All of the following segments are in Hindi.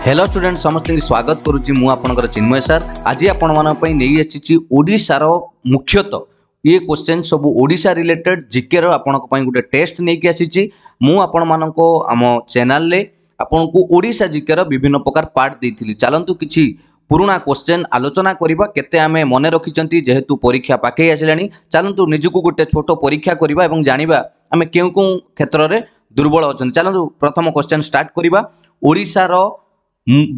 हेलो स्टूडेंट समस्त स्वागत करुच्ची मुझे चिन्मय सार आज आपण नहीं आसी ओडार मुख्यतः ये क्वेश्चन सब ओडा रिलेटेड जिकेर आपंपाई गोटे टेस्ट नहीं आसी मुझे आम चेल आपण को ओडा जिकेर विभिन्न प्रकार पार्ट देती चलतु किसी ପୁରୁଣା କ୍ୱେଶ୍ଚେନ୍ ଆଲୋଚନା କରିବା କେତେ ଆମେ ମନେ ରଖିଛନ୍ତି ଯେହେତୁ ପରୀକ୍ଷା ପାଖେଇ ଆସିଲାଣି ଚାଲନ୍ତୁ ନିଜକୁ ଗୋଟେ ଛୋଟ ପରୀକ୍ଷା କରିବା ଏବଂ ଜାଣିବା ଆମେ କେଉଁ କେଉଁ କ୍ଷେତ୍ରରେ ଦୁର୍ବଳ ଅଛନ୍ତି ଚାଲନ୍ତୁ ପ୍ରଥମ କ୍ୱେଶ୍ଚେନ୍ ଷ୍ଟାର୍ଟ କରିବା ଓଡ଼ିଶାର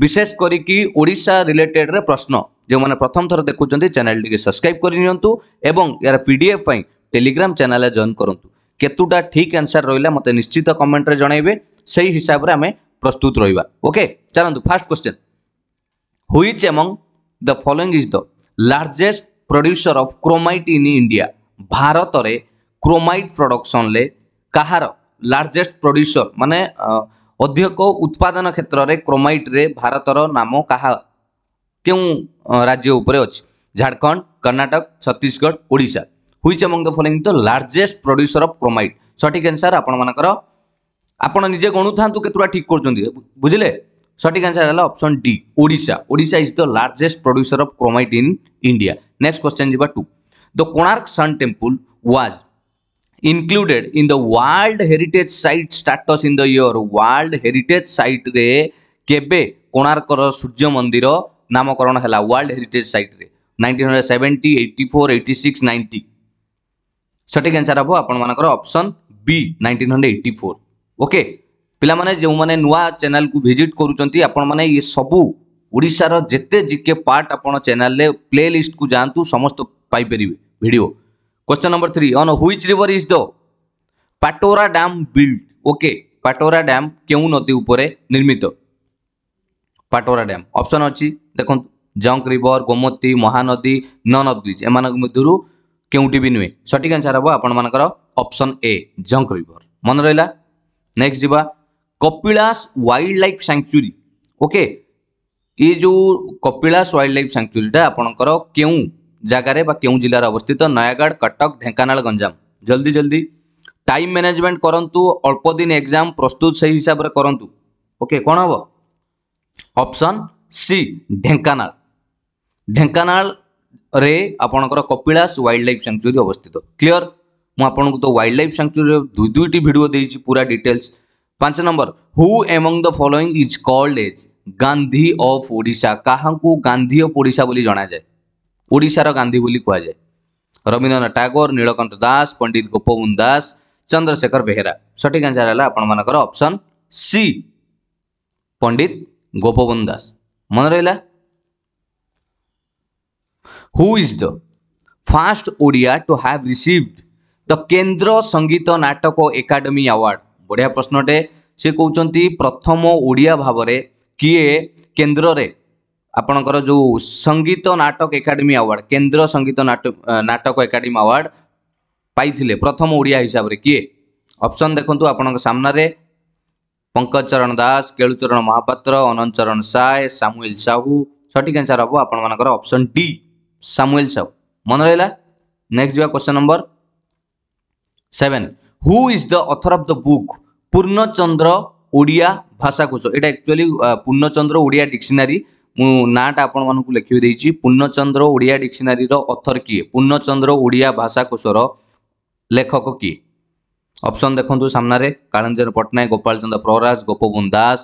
বিশেষ করিকি ওড়িশা রিলেটেড্রে প্রশ্ন ଯେଉଁମାନେ ପ୍ରଥମ ଥର ଦେଖୁଛନ୍ତି ଚ୍ୟାନେଲ୍ଟିକି ସବସ୍କ୍ରାଇବ୍ କରିନିଅନ୍ତୁ ଏବଂ ଏହାର ପି ଡି ଏଫ୍ ପାଇଁ ଟେଲିଗ୍ରାମ ଚ୍ୟାନେଲ୍ରେ ଜଏନ୍ କରନ୍ତୁ କେତୁଟା ଠିକ୍ ଆନ୍ସର୍ ରହିଲା ମୋତେ ନିଶ୍ଚିତ କମେଣ୍ଟରେ ଜଣାଇବେ ସେହି ହିସାବରେ ଆମେ ପ୍ରସ୍ତୁତ ରହିବା ଓକେ ଚାଲନ୍ତୁ first question which among the following is the largest producer of chromite in India ଭାରତରେ କ୍ରୋମାଇଟ୍ ପ୍ରଡକ୍ସନ୍ରେ କାହାର ଲାର୍ଜେଷ୍ଟ ପ୍ରଡ୍ୟୁସର ମାନେ ଅଧିକ ଉତ୍ପାଦନ କ୍ଷେତ୍ରରେ କ୍ରୋମାଇଟ୍ରେ ଭାରତର ନାମ କାହା କେଉଁ ରାଜ୍ୟ ଉପରେ ଅଛି Jharkhand Karnataka Chhattisgarh Odisha which among the following the largest producer of chromite ସଠିକ୍ ଆନ୍ସର୍ ଆପଣମାନଙ୍କର ଆପଣ ନିଜେ ଗଣୁଥାନ୍ତୁ କେତେଟା ଠିକ୍ କରୁଛନ୍ତି ବୁଝିଲେ ସଠିକ୍ ଆନ୍ସର୍ ହେଲା option D Odisha Odisha is the largest producer of chromite in India next question ଯିବା to the Konark sun temple was included in the world heritage site status in the year world heritage site ରେ କେବେ କୋଣାର୍କର ସୂର୍ଯ୍ୟ ମନ୍ଦିର ନାମକରଣ ହେଲା ୱାର୍ଲଡ ହେରିଟେଜ୍ ସାଇଟ୍ରେ nineteen hundred seventy eighty four eighty six ninety ସଠିକ୍ ଆନ୍ସର୍ ହେବ ଆପଣମାନଙ୍କର option B nineteen hundred eighty four okay ପିଲାମାନେ ଯେଉଁମାନେ ନୂଆ ଚ୍ୟାନେଲ୍କୁ ଭିଜିଟ୍ କରୁଛନ୍ତି ଆପଣମାନେ ଏ ସବୁ ଓଡ଼ିଶାର ଯେତେ ଜିକେ ପାର୍ଟ ଆପଣ ଚ୍ୟାନେଲ୍ରେ ପ୍ଲେ ଲିଷ୍ଟକୁ ଯାଆନ୍ତୁ ସମସ୍ତ ପାଇପାରିବେ video question number three on which river is the Patora dam built? Okay, Patora dam क्यों नदी उपरे निर्मित? पाटोरा डैम option अच्छी देख junk river Gomti Mahanadi none of these एमान मध्यरु केउटी भी नुए सटिक आंसर हबो आपण मानकर ऑप्शन ए जंक रिवर मन रहा नेक्स्ट जीवा Kapilas wildlife sanctuary okay ये जो कपिलास वाइल्ड लाइफ सांचुरीटा आपणकर केउं जगार क्यों जिलार अवस्थित नयगढ़ कटक ढेकाना गंजाम जल्दी जल्दी टाइम मैनेजमेंट करूँ अल्प दिन एग्जाम प्रस्तुत से हिसाब से करूँ ओके कौन हम ऑप्शन सी ढेकाना ढेकाना आपणकर कपिलास वाइल्ड लाइफ सांचुरी अवस्थित क्लीयर मुझक तो वाइल्ड लाइफ सांचुरी दुई दुईट भिड देती पूरा डिटेल्स पांच number who among the following is called as Gandhi of Voda क्या गांधी अफ ओा जना जाए ओडार गांधी बोली कहुए रवीन्द्रनाथ टागोर नीलकंठ दास पंडित गोपबंध दास चंद्रशेखर बेहरा सठिक आंसर है आपर अपसन सी पंडित गोपबंध दास मन रहा who is the first Odia to have received the Kendra Sangeet Natak academy award बढ़िया प्रश्नटे सी कहते प्रथम ओडिया भाव किए केन्द्र ଆପଣଙ୍କର ଯେଉଁ ସଙ୍ଗୀତ ନାଟକ ଏକାଡେମୀ ଆୱାର୍ଡ଼ କେନ୍ଦ୍ର ସଙ୍ଗୀତ ନାଟକ ଏକାଡେମୀ ଆୱାର୍ଡ଼ ପାଇଥିଲେ ପ୍ରଥମ ଓଡ଼ିଆ ହିସାବରେ କିଏ ଅପସନ୍ ଦେଖନ୍ତୁ ଆପଣଙ୍କ ସାମ୍ନାରେ ପଙ୍କଜ ଚରଣ ଦାସ କେଳୁଚରଣ ମହାପାତ୍ର ଅନନ୍ତ ଚରଣ ସାଏ ସାମୁଏଲ ସାହୁ ସଠିକ୍ ଆନ୍ସର୍ ହେବ ଆପଣମାନଙ୍କର ଅପସନ୍ ଡି ସାମୁଏଲ ସାହୁ ମନେ ରହିଲା ନେକ୍ସଟ ଯିବା question number seven who is the author of the book Purnachandra Odia Bhashakosha ଏଇଟା ଆକ୍ଚୁଆଲି ପୂର୍ଣ୍ଣଚନ୍ଦ୍ର ଓଡ଼ିଆ ଡିକ୍ସନାରୀ ମୁଁ ନାଁଟା ଆପଣମାନଙ୍କୁ ଲେଖି ଦେଇଛି ପୂର୍ଣ୍ଣଚନ୍ଦ୍ର ଓଡ଼ିଆ ଡିକ୍ସନାରୀର ଅଥର କିଏ ପୂର୍ଣ୍ଣଚନ୍ଦ୍ର ଓଡ଼ିଆ ଭାଷାକୋଷର ଲେଖକ କିଏ ଅପସନ୍ ଦେଖନ୍ତୁ ସାମ୍ନାରେ କାଳଞ୍ଜନ ପଟ୍ଟନାୟକ ଗୋପାଳ ଚନ୍ଦ୍ର ପ୍ରରାଜ ଗୋପବନ୍ଧୁ ଦାସ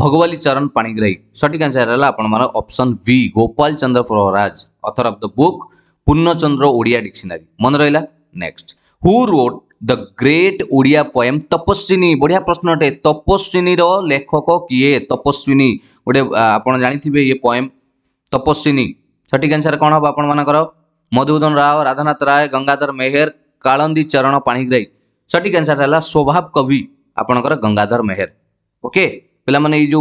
ଭଗବଲି ଚରଣ ପାଣିଗ୍ରାହୀ ସଠିକ୍ ଆନ୍ସର ହେଲା ଆପଣଙ୍କର option B Gopal Chandra Praharaj author of the book Purnachandra Odia dictionary ମନେ ରହିଲା next who wrote the great Odia poem Tapaswini बढ़िया प्रश्न अटे तपस्विनी लेखक किए तपस्विनी गोटे आपड़ जानते ये पोएम तपस्विनी सठिक आंसर कौन हम आपर मधुसूदन राव राधानाथ राय गंगाधर मेहर कालंदी चरण पाणीग्राही सठिक आंसर है स्वभाव कवि आप गंगाधर मेहर ओके पे ये जो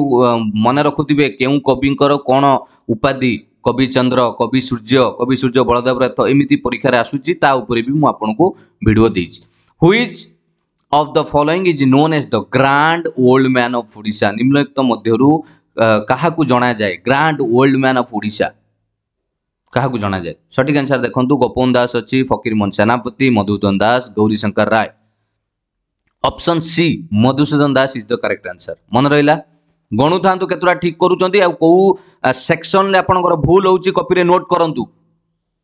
मन रखुवे क्यों कवि कौन उपाधि कविचंद्र कवि सूर्य कवि सूर्य बलदेव रथ एमती परीक्षार आसूरी भी मुझे भिडियो देखिए which of the following is known as the grand old man of Voda निम्नलिखित मध्य क्या जन जाए grand old man of Voda क्या जना जाए सठिक आंसर देखो गोपन दास अच्छी Fakir Mohan Senapati Madhusudan Das Gourishankar Ray option C Madhusudan Das is the correct answer मन रहा गणु था कतोटा ठीक करूँ कौ सेक्शन आप भूल हो कपी नोट करूँ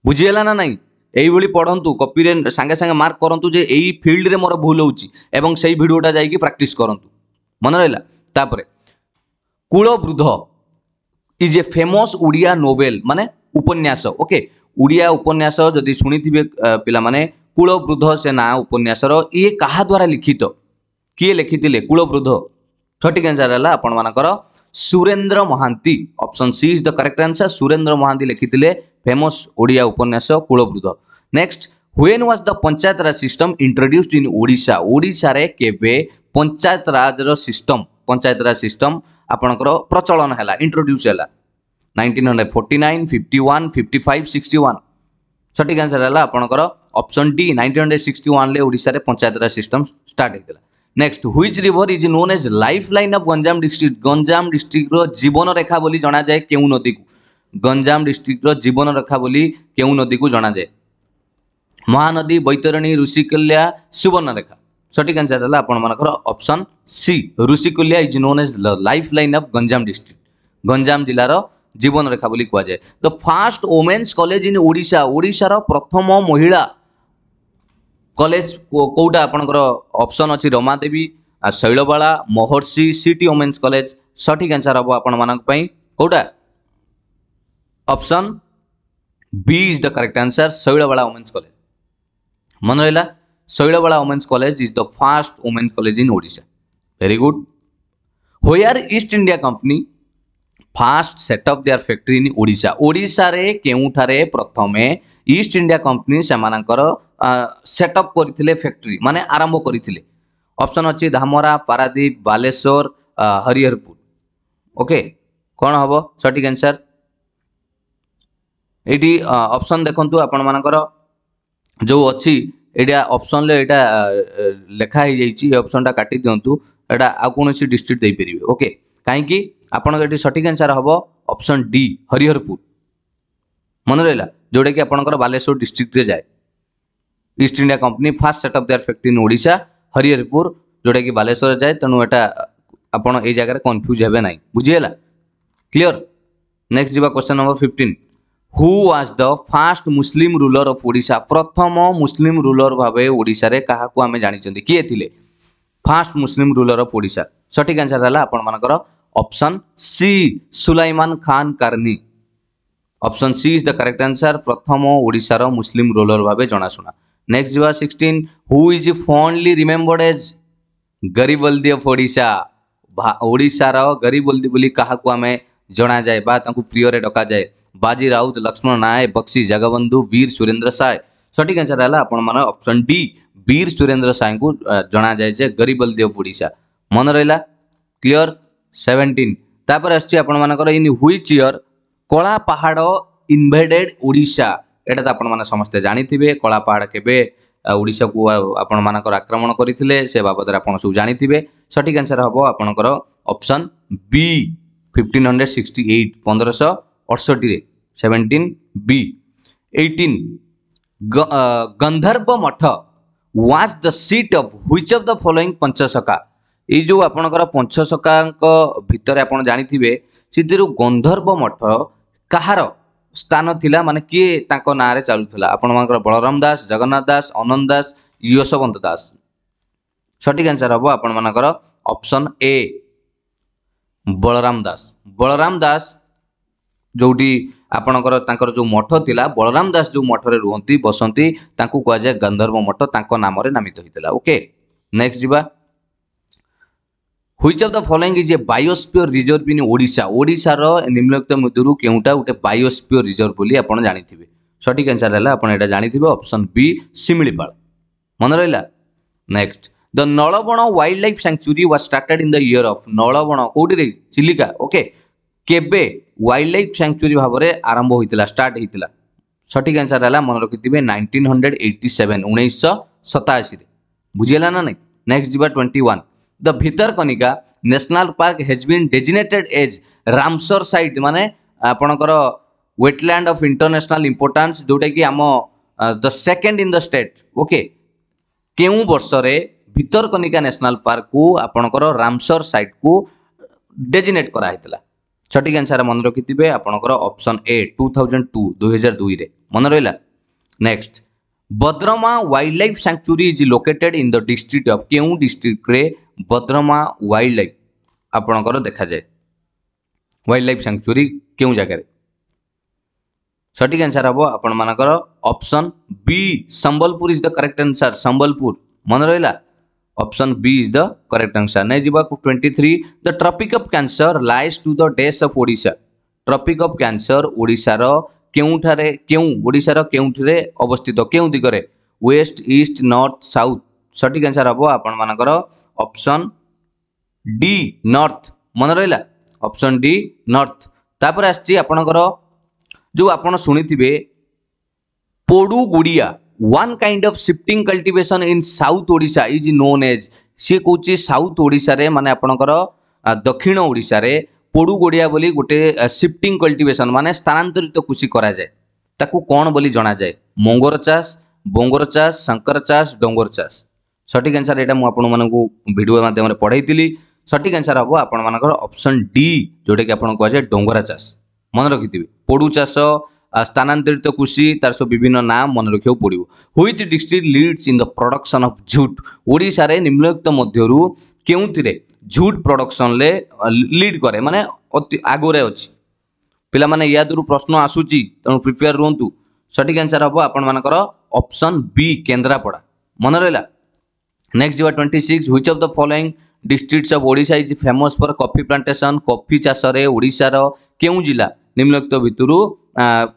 बुझीगला ना नहीं এইভাবে পড়ু কপিরে সাগে সাগে মার্ক করতু যে এই ফিল্ডে মোর ভুল হচ্ছে এবং সেই ভিডিওটা যাই প্রাকটিস করতু মনে রহলা তাপরে Kulabruddha is a famous Odia novel মানে উপন্যাস ওকে ওড়িয়া উপন্যাস যদি শুনিথিবে পিলামানে কূলবৃদ্ধ সে না উপন্যাসর ইয়ে কাহা দ্বারা লিখিত କିଏ ଲେଖିଥିଲେ କୂଳବୃଦ୍ଧ ସଠିକ୍ ଆନ୍ସର୍ ହେଲା ଆପଣମାନଙ୍କର Surendra Mohanty option C is the correct answer Surendra Mohanty ଲେଖିଥିଲେ ଫେମସ୍ ଓଡ଼ିଆ ଉପନ୍ୟାସ Kulabruddha next when was the panchayat raj system introduced in Odisha ଓଡ଼ିଶାରେ କେବେ ପଞ୍ଚାୟତ ରାଜର ସିଷ୍ଟମ୍ ପଞ୍ଚାୟତ ରାଜ ସିଷ୍ଟମ୍ ଆପଣଙ୍କର ପ୍ରଚଳନ ହେଲା ଇଣ୍ଟ୍ରୋଡ୍ୟୁସ୍ ହେଲା nineteen hundred forty nine fifty one fifty five sixty one ସଠିକ୍ ଆନ୍ସର୍ ହେଲା ଆପଣଙ୍କର option D nineteen hundred sixty ୱାନ୍ରେ ଓଡ଼ିଶାରେ ପଞ୍ଚାୟତ ରାଜ ସିଷ୍ଟମ୍ ଷ୍ଟାର୍ଟ ହେଇଥିଲା next which river is known as life line of Ganjam district Ganjam ଡିଷ୍ଟ୍ରିକ୍ଟର ଜୀବନ ରେଖା ବୋଲି ଜଣାଯାଏ କେଉଁ ନଦୀକୁ ଗଞ୍ଜାମ ଡିଷ୍ଟ୍ରିକ୍ଟର ଜୀବନ ରେଖା ବୋଲି କେଉଁ ନଦୀକୁ ଜଣାଯାଏ ମହାନଦୀ ବୈତରଣୀ ଋଷିକୁଲ୍ୟା ସୁବର୍ଣ୍ଣରେଖା ସଠିକ୍ ଆନ୍ସର୍ ହେଲା ଆପଣମାନଙ୍କର option C Rushikulya is known as lifeline of Ganjam district Ganjam ଜିଲ୍ଲାର ଜୀବନରେଖା ବୋଲି କୁହାଯାଏ the first women's college in Odisha ଓଡ଼ିଶାର ପ୍ରଥମ ମହିଳା କଲେଜ କେଉଁଟା ଆପଣଙ୍କର ଅପସନ୍ ଅଛି Ramadevi Sailabala Maharshi city women's college ସଠିକ୍ ଆନ୍ସର୍ ହେବ ଆପଣମାନଙ୍କ ପାଇଁ କେଉଁଟା option B is the correct answer. Savilawada Women's College. મન રહેલા Shailabala women's college is the first women's college in Odisha very good where East India Company first set up their factory in Odisha ଓଡ଼ିଶାରେ କେଉଁଠାରେ ପ୍ରଥମେ ଇଷ୍ଟ ଇଣ୍ଡିଆ କମ୍ପାନୀ ସେମାନଙ୍କର ସେଟଅପ୍ କରିଥିଲେ ଫ୍ୟାକ୍ଟ୍ରି ମାନେ ଆରମ୍ଭ କରିଥିଲେ ଅପସନ୍ ଅଛି ଧାମରା ପାରାଦ୍ୱୀପ ବାଲେଶ୍ୱର ହରିହରପୁର ଓକେ କ'ଣ ହେବ ସଠିକ୍ ଆନ୍ସର୍ ଏଇଠି ଅପସନ୍ ଦେଖନ୍ତୁ ଆପଣମାନଙ୍କର ଯେଉଁ ଅଛି ଏଇଟା ଅପସନ୍ରେ ଏଇଟା ଲେଖା ହେଇଯାଇଛି ଏ ଅପସନ୍ଟା କାଟି ଦିଅନ୍ତୁ ଏଇଟା ଆଉ କୌଣସି ଡିଷ୍ଟ୍ରିକ୍ଟ ଦେଇପାରିବେ ଓକେ କାହିଁକି ଆପଣଙ୍କ ଏଠି ସଠିକ୍ ଆନ୍ସର୍ ହେବ ଅପସନ୍ ଡି ହରିହରପୁର ମନେ ରହିଲା ଯେଉଁଟାକି ଆପଣଙ୍କର ବାଲେଶ୍ୱର ଡିଷ୍ଟ୍ରିକ୍ଟରେ ଯାଏ East India Company first set up their factory in Odisha Hariharpur ଯେଉଁଟାକି ବାଲେଶ୍ୱରରେ ଯାଏ ତେଣୁ ଏଇଟା ଆପଣ ଏଇ ଜାଗାରେ କନଫ୍ୟୁଜ୍ ହେବେ ନାହିଁ ବୁଝିହେଲା କ୍ଲିଅର ନେକ୍ସଟ ଯିବା question number fifteen who was the first Muslim ruler of Odisha प्रथम मुसलिम रूलर भाव ओडा क्या आम जानते किए थे first Muslim ruler of Voda सठिक आंसर है आपर option C Sulaiman Khan Karrani option C is the correct answer प्रथम ओडार मुसलिम रूलर भाव जनाशुना next ji sixteen who is fondly remembered as Garibaldi of Odisha Odar Garibaldi क्या आम जना जाए प्रिय डक जाए बाजी राउत लक्ष्मण नाय बक्सी जगबंधु वीर सुरेंद्र साय सठिक आंसर है आपण ऑप्शन डी वीर सुरेंद्र साय को जना जाए गरीब बलदेव ओडा मन रहा क्लीयर सेवेन्टीन ତାପରେ ଆସୁଛି ଆପଣମାନଙ୍କର in which year Kalapahad invaded Odisha ଏଇଟା ତ ଆପଣମାନେ ସମସ୍ତେ ଜାଣିଥିବେ କଳାପାହାଡ଼ କେବେ ଓଡ଼ିଶାକୁ ଆପଣମାନଙ୍କର ଆକ୍ରମଣ କରିଥିଲେ ସେ ବାବଦରେ ଆପଣ ସବୁ ଜାଣିଥିବେ ସଠିକ୍ ଆନ୍ସର୍ ହେବ ଆପଣଙ୍କର option B fifteen hundred sixty eight ପନ୍ଦରଶହ अड़सठी सेवेन्टीन बी एटीन गंधर्व मठ was the seat of which of the following Panchasakha ଏଇ ଯେଉଁ ଆପଣଙ୍କର ପଞ୍ଚସଖାଙ୍କ ଭିତରେ ଆପଣ ଜାଣିଥିବେ ସେଥିରୁ ଗନ୍ଧର୍ବ ମଠ କାହାର ସ୍ଥାନ ଥିଲା ମାନେ କିଏ ତାଙ୍କ ନାଁରେ ଚାଲୁଥିଲା ଆପଣମାନଙ୍କର ବଳରାମ ଦାସ ଜଗନ୍ନାଥ ଦାସ ଅନନ୍ତ ଦାସ ୟଶବନ୍ତ ଦାସ ସଠିକ୍ ଆନ୍ସର୍ ହେବ ଆପଣମାନଙ୍କର ଅପସନ୍ ଏ ବଳରାମ ଦାସ ବଳରାମ ଦାସ ଯେଉଁଠି ଆପଣଙ୍କର ତାଙ୍କର ଯେଉଁ ମଠ ଥିଲା ବଳରାମ ଦାସ ଯେଉଁ ମଠରେ ରୁହନ୍ତି ବସନ୍ତି ତାଙ୍କୁ କୁହାଯାଏ ଗନ୍ଧର୍ବ ମଠ ତାଙ୍କ ନାମରେ ନାମିତ ହୋଇଥିଲା ଓକେ ନେକ୍ସଟ ଯିବା which of the following is a biosphere reserve in Odisha ওড়িশার নিম্নলিখিত মধ্যরু কেউটা গোটে বায়োস্পিওর রিজর্ভ বলে আপনার জাঁথিবে সঠিক আনসার হল আপনার এটা জাঁথিবে অপশন বি শিমিপাল মনে রহলা next the Nalaban wildlife sanctuary was started in the year of Nalaban কোটি চিলিকা ওকে কেবে ୱାଇଲ୍ଡ ଲାଇଫ୍ ସାଙ୍କ୍ଚୁରୀ ଭାବରେ ଆରମ୍ଭ ହୋଇଥିଲା ଷ୍ଟାର୍ଟ ହୋଇଥିଲା ସଠିକ୍ ଆନ୍ସର୍ ହେଲା ମନେ ରଖିଥିବେ ନାଇଣ୍ଟିନ୍ ହଣ୍ଡ୍ରେଡ଼ ଏଇଟି ସେଭେନ୍ ଉଣେଇଶହ ସତାଅଶୀରେ ବୁଝିହେଲା ନା ନାଇଁ ନେକ୍ସଟ ଯିବା twenty one the Bhitarkanika national park has been designated as Ramsar site ମାନେ ଆପଣଙ୍କର ୱେଟଲ୍ୟାଣ୍ଡ ଅଫ୍ ଇଣ୍ଟରନ୍ୟାସନାଲ୍ ଇମ୍ପୋର୍ଟାନ୍ସ ଯେଉଁଟାକି ଆମ the second in the state okay କେଉଁ ବର୍ଷରେ ଭିତରକନିକା ନ୍ୟାସନାଲ୍ ପାର୍କକୁ ଆପଣଙ୍କର ରାମସର ସାଇଟ୍କୁ ଡେଜିନେଟ୍ କରାହେଇଥିଲା সঠিক আনসার মনে রাখিবে আপনার option A two thousand two দুই হাজার দুইরে মনে রহলা next Badrama wild life sanctuary is located in the district of কেউ ডিস্ট্রিক্টরে বদ্রমা ওয়াইল্ড লাইফ আপনার দেখা যায় ওয়াইল্ড লাইফ স্যাংচুরি কেউ জায়গায় সঠিক আনসার হব আপনার option B Sambalpur is the correct answer Sambalpur মনে রহলা option B is the correct answer নে জিবা কো 23 the tropic of cancer lies to the dash of Odisha tropic of cancer ওড়িশার কেউঠারে কেউ ওড়িশার কেউঠিরে অবস্থিত কেউ দিকরে ওয়েস্ট ইস্ট নর্থ সাউথ সঠিক আনসার হবো আপন মানা করো অপশন ডি নর্থ মনে রইলা অপশন ডি নর্থ তারপর আসছি আপন গরো যে আপন শুনিতিবে পোড়ু গুড়িয়া One kind of shifting cultivation in South Odisha is known as ସିଏ କହୁଛି ସାଉଥ୍ ଓଡ଼ିଶାରେ ମାନେ ଆପଣଙ୍କର ଦକ୍ଷିଣ ଓଡ଼ିଶାରେ ପୋଡ଼ୁ ଗୋଡ଼ିଆ ବୋଲି ଗୋଟେ ସିଫ୍ଟିଂ କଲ୍ଟିଭେସନ୍ ମାନେ ସ୍ଥାନାନ୍ତରିତ କୃଷି କରାଯାଏ ତାକୁ କ'ଣ ବୋଲି ଜଣାଯାଏ ମଙ୍ଗର ଚାଷ ବଙ୍ଗର ଚାଷ ଶଙ୍କର ଚାଷ ଡଙ୍ଗର ଚାଷ ସଠିକ୍ ଆନ୍ସର୍ ଏଇଟା ମୁଁ ଆପଣମାନଙ୍କୁ ଭିଡ଼ିଓ ମାଧ୍ୟମରେ ପଢ଼େଇଥିଲି ସଠିକ୍ ଆନ୍ସର୍ ହେବ ଆପଣମାନଙ୍କର ଅପସନ୍ ଡି ଯେଉଁଟାକି ଆପଣ କୁହାଯାଏ ଡଙ୍ଗରା ଚାଷ ମନେ ରଖିଥିବେ ପୋଡ଼ୁ ଚାଷ স্থানান্তরিত কৃষি তার সব বিভিন্ন নাম মনে রাখা পড়ব which district leads in the production of jute ওড়শার নিম্নলিখিত মধ্যর কেউথিরে ঝুট প্রডকশনলে লিড করে মানে অতি আগরে অছি ପିଲାମାନେ ୟା ଦେହରୁ ପ୍ରଶ୍ନ ଆସୁଛି ତେଣୁ ପ୍ରିପେୟାର ରୁହନ୍ତୁ ସଠିକ୍ ଆନ୍ସର୍ ହେବ ଆପଣମାନଙ୍କର ଅପସନ୍ ବି କେନ୍ଦ୍ରାପଡ଼ା ମନେ ରହିଲା ନେକ୍ସଟ ଯିବା twenty six which of the following districts of Odisha is famous for coffee plantation coffee ଚାଷରେ ଓଡ଼ିଶାର କେଉଁ ଜିଲ୍ଲା নিম্নলিখিত ভিতর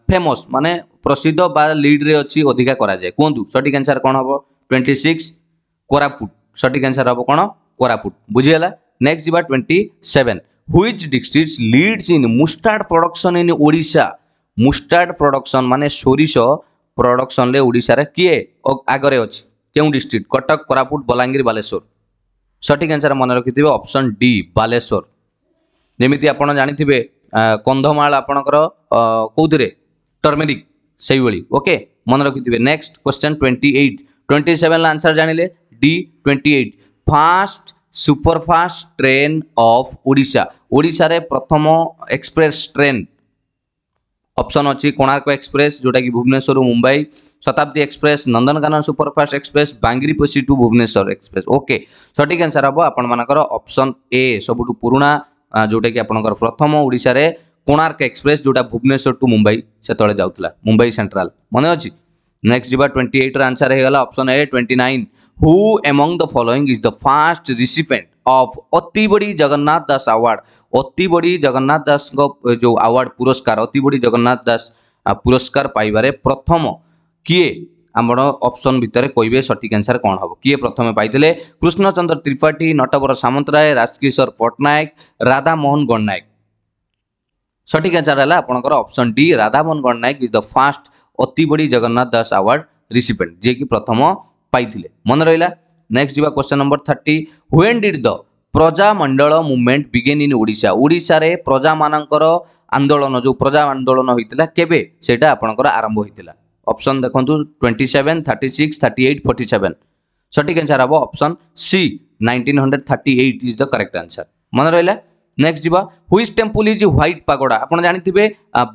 ফেমস মানে প্রসিদ্ধ বা লিড্রে অছি অধিকা করা যায় কুহতু সঠিক আনসার কোণ হব টোয়েন্টি সিক্স কোরাপুট সঠিক আনসার হব কোণ কোরাপুট বুঝিগাল নেক্সট যা twenty seven which district leads in mustard production in Odisha mustard production মানে সোরিষ প্রডকশনরে ওড়িশার কিয়ে আগরে অছি কেউ ডিস্ট্রিক্ট কটক কোরাপুট বলাঙ্গীর বালেশ্বর সঠিক আনসার মনে রাখি অপশন ডি বালেশ্বর যেমি আপনার জাঁথিবে କନ୍ଧମାଳ ଆପଣଙ୍କର କେଉଁଥିରେ ଟର୍ମେରିକ୍ ସେଇଭଳି ଓକେ ମନେ ରଖିଥିବେ next question twenty eight twenty ସେଭେନ୍ର answer ଜାଣିଲେ D twenty eight first superfast train of Odisha ଓଡ଼ିଶାରେ ପ୍ରଥମ ଏକ୍ସପ୍ରେସ୍ ଟ୍ରେନ୍ ଅପସନ୍ ଅଛି କୋଣାର୍କ ଏକ୍ସପ୍ରେସ୍ ଯେଉଁଟାକି ଭୁବନେଶ୍ୱରରୁ Mumbai Shatabdi express Nandankanan superfast express Bangiriposi to Bhubaneswar express okay ସଠିକ୍ ଆନ୍ସର୍ ହେବ ଆପଣମାନଙ୍କର ଅପସନ୍ ଏ ସବୁଠୁ ପୁରୁଣା ଯେଉଁଟାକି ଆପଣଙ୍କର ପ୍ରଥମ ଓଡ଼ିଶାରେ କୋଣାର୍କ ଏକ୍ସପ୍ରେସ୍ ଯେଉଁଟା ଭୁବନେଶ୍ୱର ଟୁ ମୁମ୍ବାଇ ସେତେବେଳେ ଯାଉଥିଲା ମୁମ୍ବାଇ ସେଣ୍ଟ୍ରାଲ ମନେ ଅଛି ନେକ୍ସଟ ଯିବା ଟ୍ୱେଣ୍ଟି ଏଇଟ୍ର ଆନ୍ସର୍ ହେଇଗଲା option A twenty nine who among the following is the first recipient of Atibadi Jagannath Das award Atibadi Jagannath ଦାସଙ୍କ ଯେଉଁ ଆୱାର୍ଡ଼ ପୁରସ୍କାର ଅତିବଡ଼ି ଜଗନ୍ନାଥ ଦାସ ପୁରସ୍କାର ପାଇବାରେ ପ୍ରଥମ କିଏ আমার অপশন ভিতরে কইবে সঠিক আনসার কম হব কি প্রথমে পাইলে কৃষ্ণচন্দ্র ত্রিপাঠী নটবর সামন্তরায় রাজকিশোর পট্টনাক রাধামোহন গণনায়ক সঠিক আনসার হল আপনার option D Radhamohan Gadanayak is the first Atibadi Jagannath Das award recipient যিকি প্রথম পাইলে মনে রহলা নেক্সট যা question number thirty when did the Prajamandal movement begin in Odisha ଓଡ଼ିଶାରେ ପ୍ରଜାମାନଙ୍କର ଆନ୍ଦୋଳନ ଯେଉଁ ପ୍ରଜା ଆନ୍ଦୋଳନ ହୋଇଥିଲା କେବେ ସେଇଟା ଆପଣଙ୍କର ଆରମ୍ଭ ହୋଇଥିଲା অপশন দেখুন twenty seven thirty six thirty eight forty seven সঠিক আনসার হব option C nineteen hundred thirty eight is the correct answer মনে রহলা নেক্সট যা which temple is white pagoda আপনার জাঁথিবে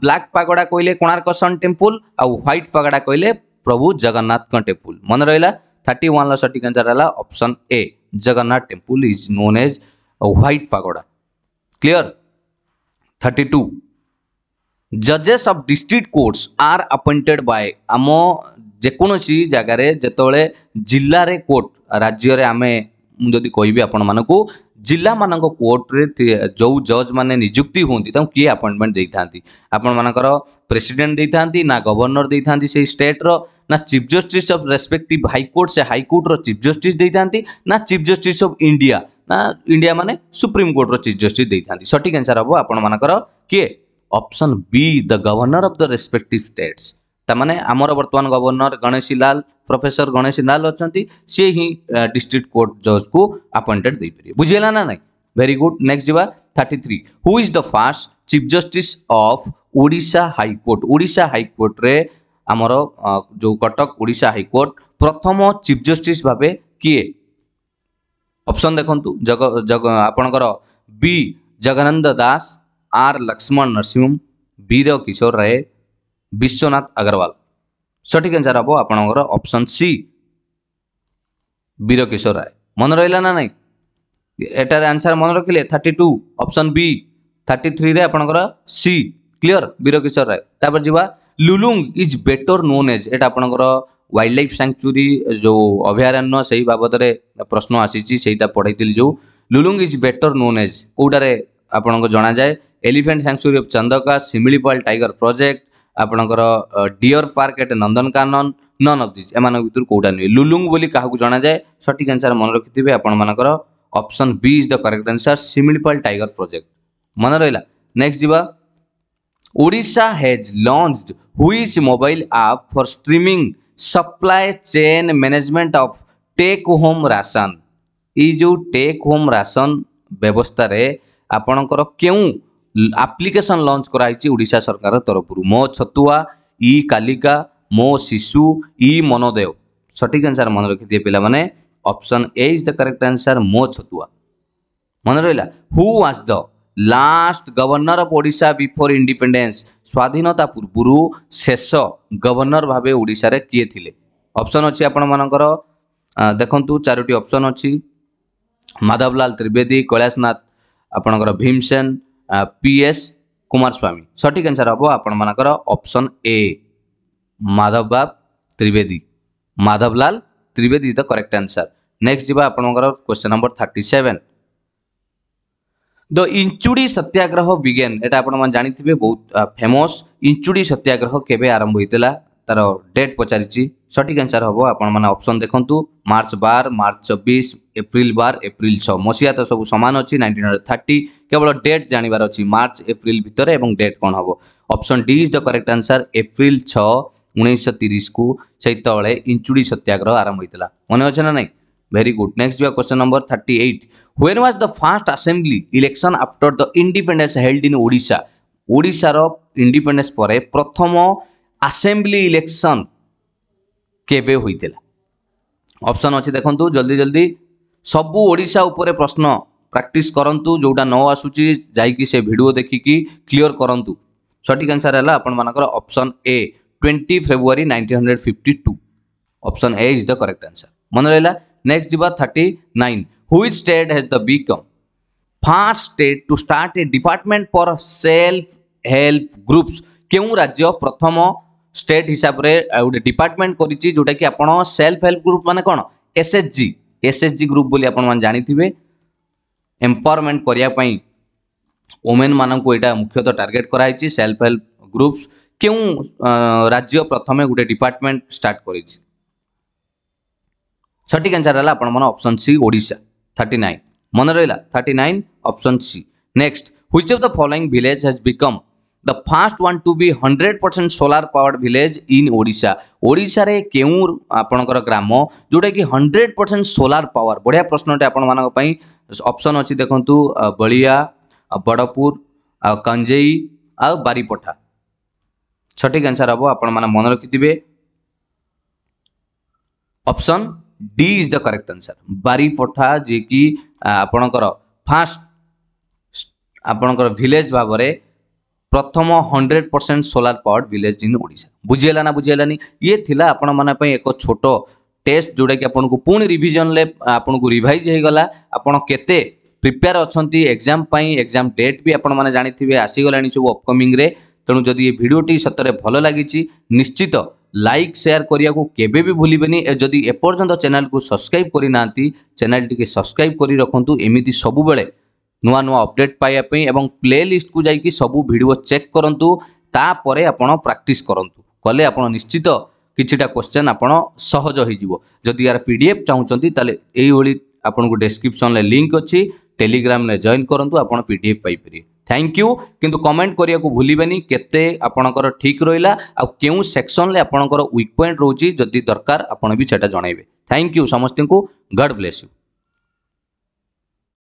ব্লাক পাগোড়া কহিলে কোণার্ক সন টেম্পল আউ হোয়াইট পাগোড়া কহিলে প্রভু জগন্নাথ টেম্পল মনে রহলা থার্টি ওয়ান সঠিক আনসার হল option A Jagannath temple is known as white pagoda clear thirty two जजेस of district courts are appointed by आम जेकोसी जगार जो जिले कोर्ट राज्य आम जदि कह जिला मान रे जो जज मैंने निजुक्ति हूँ किए अपमेंट दे था आपण मानक प्रेसीडेट दे था ना गवर्नर दे था स्टेट्र ना chief justice of respective high court से हाइकोर्टर चिफ जस्टिस दे था ना चिफ जस्टिस अफ इंडिया ना इंडिया मानने सुप्रीमकोर्टर चिफ जस्टिस सठिक आन्सर हम आपर किए option B the governor of the respective states ତାମାନେ ଆମର ବର୍ତ୍ତମାନ ଗଭର୍ଣ୍ଣର ଗଣେଶୀ ଲାଲ ପ୍ରଫେସର ଗଣେଶୀ ଲାଲ ଅଛନ୍ତି ସିଏ ହିଁ ଡିଷ୍ଟ୍ରିକ୍ଟ କୋର୍ଟ ଜଜ୍କୁ ଆପଏଣ୍ଟେଡ଼ ଦେଇପାରିବେ ବୁଝିହେଲା ନା ନାହିଁ ଭେରି ଗୁଡ୍ ନେକ୍ସଟ ଯିବା thirty three who is the first chief justice of Odisha high court Odisha ହାଇକୋର୍ଟରେ ଆମର ଯେଉଁ କଟକ ଓଡ଼ିଶା ହାଇକୋର୍ଟ ପ୍ରଥମ ଚିଫ୍ ଜଷ୍ଟିସ୍ ଭାବେ କିଏ ଅପସନ୍ ଦେଖନ୍ତୁ ଜଗ ଜଗ ଆପଣଙ୍କର ବି ଜଗନନ୍ଦ ଦାସ आर लक्ष्मण नरसिंह वीर किशोर राय विश्वनाथ अग्रवाल सठिक आंसर हम आप ऑप्शन सी वीर किशोर राय मन रहा ना ना यार आंसर मन रखिले thirty two option B thirty three आप सी क्लीयर वीर किशोर राय तापर जावा Lulung is better known as at आपर व्वल्ड life sanctuary जो अभयारण्य से बाबद प्रश्न आसी पढ़ाई थी जो Lulung is better known as कौटे आपको जना जाए elephant sanctuary of Chandaka Similipal tiger project ଆପଣଙ୍କର deer park at Nandankanan none of this ଏମାନଙ୍କ ଭିତରୁ କେଉଁଟା ନୁହେଁ ଲୁଲୁଙ୍ଗ ବୋଲି କାହାକୁ ଜଣାଯାଏ ସଠିକ୍ ଆନ୍ସର୍ ମନେ ରଖିଥିବେ ଆପଣମାନଙ୍କର option B is the correct answer Similipal tiger project ମନେ ରହିଲା ନେକ୍ସଟ ଯିବା Odisha has launch which mobile app for streaming supply chain management of take home ration ଏଇ ଯେଉଁ ଟେକ୍ ହୋମ୍ ରାସନ ବ୍ୟବସ୍ଥାରେ ଆପଣଙ୍କର କେଉଁ ଆପ୍ଲିକେସନ୍ ଲଞ୍ଚ କରାଯାଇଛି ଓଡ଼ିଶା ସରକାର ତରଫରୁ ମୋ ଛତୁଆ ଇ କାଲିକା ମୋ ଶିଶୁ ଇ ମନୋଦୟ ସଠିକ୍ ଆନ୍ସର୍ ମନେ ରଖିଥିବେ ପିଲାମାନେ option A is the correct answer Mo Chhatua ମନେ ରହିଲା who was the last governor of Odisha before independence ସ୍ୱାଧୀନତା ପୂର୍ବରୁ ଶେଷ ଗଭର୍ଣ୍ଣର ଭାବେ ଓଡ଼ିଶାରେ କିଏ ଥିଲେ ଅପସନ୍ ଅଛି ଆପଣମାନଙ୍କର ଦେଖନ୍ତୁ ଚାରୋଟି ଅପସନ୍ ଅଛି ମାଧବଲାଲ ତ୍ରିବେଦୀ କୈଳାସନାଥ ଆପଣଙ୍କର ଭୀମସେନ पी एस कुमार स्वामी सठिक आंसर हम आपर अपसन ए माधव बाब Trivedi Madhavlal Trivedi the correct answer next जी आप question number thirty seven the Inchudi Satyagraha began ये आप जानते हैं बहुत फेमस इंचुड़ी सत्याग्रह के आरंभ होता তার ডেଟ୍ ପଚାରିଛି ସଠିକ୍ ଆନ୍ସର୍ ହେବ ଆପଣମାନେ ଅପସନ୍ ଦେଖନ୍ତୁ ମାର୍ଚ୍ଚ ବାର ମାର୍ଚ୍ଚ ଚବିଶ ଏପ୍ରିଲ ବାର ଏପ୍ରିଲ ଛଅ ମସିହା ତ ସବୁ ସମାନ ଅଛି ନାଇଣ୍ଟିନ୍ ଥାର୍ଟି କେବଳ ଡେଟ୍ ଜାଣିବାର ଅଛି ମାର୍ଚ୍ଚ ଏପ୍ରିଲ ଭିତରେ ଏବଂ ଡେଟ୍ କ'ଣ ହେବ option D is the correct answer April ଛଅ ଉଣେଇଶହ ତିରିଶକୁ ସେତେବେଳେ ଇଞ୍ଚୁଡ଼ି ସତ୍ୟାଗ୍ରହ ଆରମ୍ଭ ହୋଇଥିଲା ମନେ ଅଛି ନା ନାହିଁ ভেরি গুড নেক্সট যা question number thirty eight when was the first assembly election after the independence held in Odisha ওড়িশার ইন্ডিপেন্ডেন্স পরে প্রথম आसेम्बली इलेक्शन केवे होता ऑप्शन अच्छे देखो जल्दी जल्दी सबूा उपर प्रश्न प्राक्ट करूँ जो न आसूसी जाए भिडियो देखिक क्लीअर करूँ सटिक आंसर है आपर option A twenty February nineteen hundred fifty two option A is the correct answer मन रहा next ji thirty nine which state has the become first state to start a department for self help groups के प्रथम स्टेट हिसाब से गोटे डिपार्टमेंट कर सेल्फ हेल्प ग्रुप मान कौन S H G S H G group बोली हैं एम्पावरमेंट करने ओमेन यहाँ मुख्यतः टार्गेट कराई सेल्फ हेल्प ग्रुप्स के राज्य प्रथम गोटे डिपार्टमेंट स्टार्ट कर सठिक आंसर है आपसन सी ओडा थर्टी नाइन मन रहा thirty nine option C next which of the following village has become the first one to be 100% solar powered village in Odisha. ଓଡ଼ିଶାରେ କେଉଁ ଆପଣଙ୍କର ଗ୍ରାମ ଯେଉଁଟାକି ହଣ୍ଡ୍ରେଡ଼ ପରସେଣ୍ଟ ସୋଲାର ପାୱାର ବଢ଼ିଆ ପ୍ରଶ୍ନଟେ ଆପଣମାନଙ୍କ ପାଇଁ ଅପସନ୍ ଅଛି ଦେଖନ୍ତୁ ବଳିଆ ବଡ଼ପୁର ଆଉ କଞ୍ଜେଇ ଆଉ ବାରିପଠା ସଠିକ୍ ଆନ୍ସର୍ ହେବ ଆପଣମାନେ ମନେ ରଖିଥିବେ option D is the correct answer Baripatha ଯିଏକି ଆପଣଙ୍କର ଫାଷ୍ଟ ଆପଣଙ୍କର ଭିଲେଜ୍ ଭାବରେ প্রথম hundred percent solar powered village in Odisha বুঝিলা না বুঝিলানি ইয়ে লা আপনার এক ছোট টেস্ট যেটাকি আপনার পুঁ রিভিজনলে আপনার রিভাইজ হয়ে গলা আপনার কেতে প্রিপেয়ার অনেক এক্সাম পাই এক্সাম ডেট বি আপনার জাঁথিবে আসিগলা সব অপকমিংরে তেমন যদি এই ভিডিওটি সতরে ভালো লাগিছি নিশ্চিত লাইক সেয়ার করা কেবে বি ভুলবেনি যদি এপর্যন্ত চ্যানেল কু সবসক্রাইব করে না চ্যানেলটি সবসক্রাইব করে রাখুন এমিতি সবুলে ନୂଆ ନୂଆ ଅପଡ଼େଟ୍ ପାଇବା ପାଇଁ ଏବଂ ପ୍ଲେ ଲିଷ୍ଟକୁ ଯାଇକି ସବୁ ଭିଡ଼ିଓ ଚେକ୍ କରନ୍ତୁ ତାପରେ ଆପଣ ପ୍ରାକ୍ଟିସ୍ କରନ୍ତୁ କଲେ ଆପଣ ନିଶ୍ଚିତ କିଛିଟା କ୍ୱେଶ୍ଚନ୍ ଆପଣ ସହଜ ହୋଇଯିବ ଯଦି ଏହାର ପି ଡି ଏଫ୍ ଚାହୁଁଛନ୍ତି ତାହେଲେ ଏଇଭଳି ଆପଣଙ୍କୁ ଡେସ୍କ୍ରିପ୍ସନ୍ରେ ଲିଙ୍କ୍ ଅଛି ଟେଲିଗ୍ରାମ୍ରେ ଜଏନ୍ କରନ୍ତୁ ଆପଣ ପି ଡି ଏଫ୍ ପାଇପାରିବେ थैंक यू किंतु कमेंट करा भूलि के आपणकर ठीक रहा आ क्यों सेक्शन में आपणकर वीक पॉइंट रोचे जदि दरकार आपड़ भी से जनइबे थैंक यू समस्त को गड ब्लेस यू